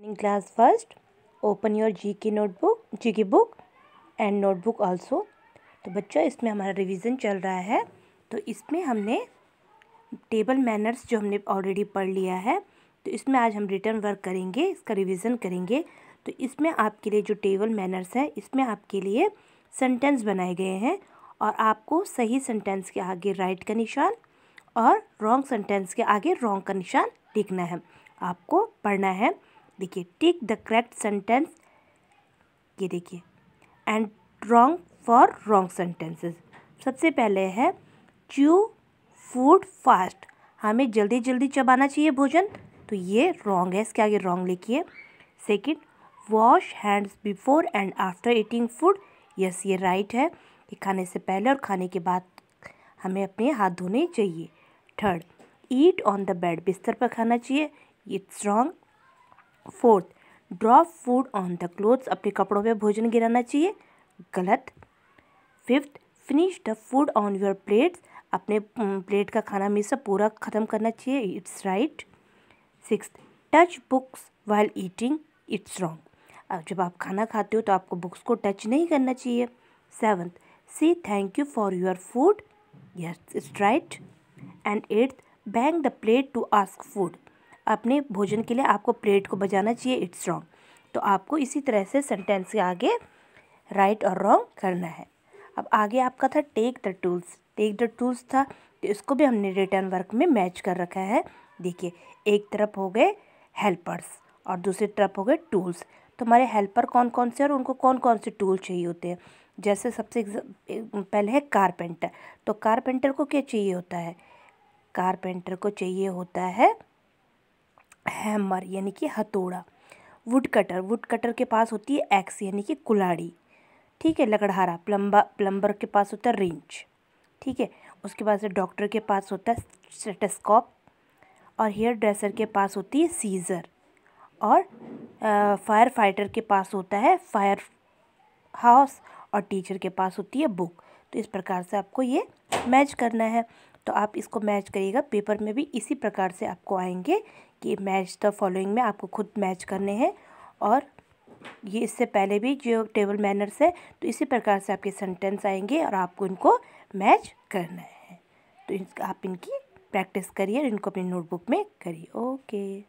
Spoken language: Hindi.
In class first, open your GK notebook, GK book and notebook also. तो बच्चों इसमें हमारा रिवीजन चल रहा है। तो इसमें हमने टेबल मैनर्स जो हमने ऑलरेडी पढ़ लिया है तो इसमें आज हम रिटर्न वर्क करेंगे इसका रिवीजन करेंगे। तो इसमें आपके लिए जो टेबल मैनर्स है इसमें आपके लिए सेंटेंस बनाए गए हैं और आपको सही सेंटेंस के आगे राइट का निशान और रॉन्ग सेंटेंस के आगे रॉन्ग का निशान लिखना है। आपको पढ़ना है। देखिए टिक द करेक्ट सेंटेंस ये देखिए and wrong for wrong sentences सबसे पहले है च्यू फ़ूड फास्ट हमें जल्दी जल्दी चबाना चाहिए भोजन तो ये रॉन्ग है, इसके आगे रॉन्ग लिखिए. Second wash hands before and after eating food yes ये राइट है, कि खाने से पहले और खाने के बाद हमें अपने हाथ धोने चाहिए. Third eat on the bed बिस्तर पर खाना चाहिए. It's wrong fourth drop food on the clothes, अपने कपड़ों पे भोजन गिराना चाहिए। गलत। Fifth, finish the food on your plates, अपने प्लेट का खाना हमेशा पूरा ख़त्म करना चाहिए। It's right. Six touch books while eating, it's wrong. अब जब आप खाना खाते हो तो आपको बुक्स को टच नहीं करना चाहिए। Seventh, see thank you for your food. Yes, it's right. And eighth, bang the plate to ask food. अपने भोजन के लिए आपको प्लेट को बजाना चाहिए इट्स रॉन्ग तो आपको इसी तरह से सेंटेंस के आगे राइट और रॉन्ग करना है। अब आगे आपका था take the tools take the tools था तो इसको भी हमने रिटर्न वर्क में मैच कर रखा है। देखिए, एक तरफ़ हो गए हेल्पर्स और दूसरी तरफ़ हो गए टूल्स तो हमारे हेल्पर कौन कौन से और उनको कौन कौन से टूल चाहिए होते हैं? जैसे सबसे पहले है कारपेंटर तो कारपेंटर को क्या चाहिए होता है? कारपेंटर को चाहिए होता है हैमर यानी कि हथौड़ा वुड कटर वुड कटर के पास होती है एक्स यानी कि कुलाड़ी ठीक है लकड़हारा प्लम्बा प्लम्बर के पास होता है रेंच ठीक है उसके बाद से डॉक्टर के पास होता है स्टेटस्कोप और हेयर ड्रेसर के पास होती है सीज़र और आ, फायर फाइटर के पास होता है फायर हाउस और टीचर के पास होती है बुक। तो इस प्रकार से आपको ये मैच करना है। तो आप इसको मैच करिएगा। पेपर में भी इसी प्रकार से आपको आएँगे कि मैच द फॉलोइंग में आपको खुद मैच करने हैं। और ये इससे पहले भी जो टेबल मैनर्स है तो इसी प्रकार से आपके सेंटेंस आएँगे और आपको इनको मैच करना है। तो आप इनकी प्रैक्टिस करिए और इनको अपनी नोटबुक में करिए। ओके